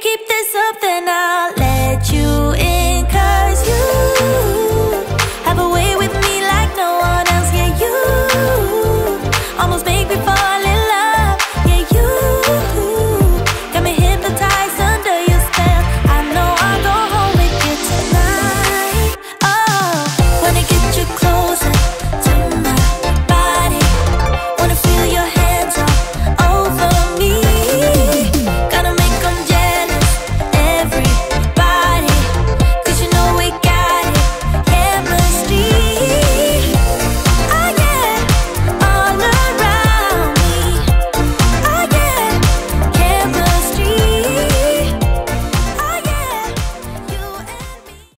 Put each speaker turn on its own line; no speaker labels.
keep this up, then I'll let you in. Cause you have a way with me like no one else. Yeah, you almost make me fall.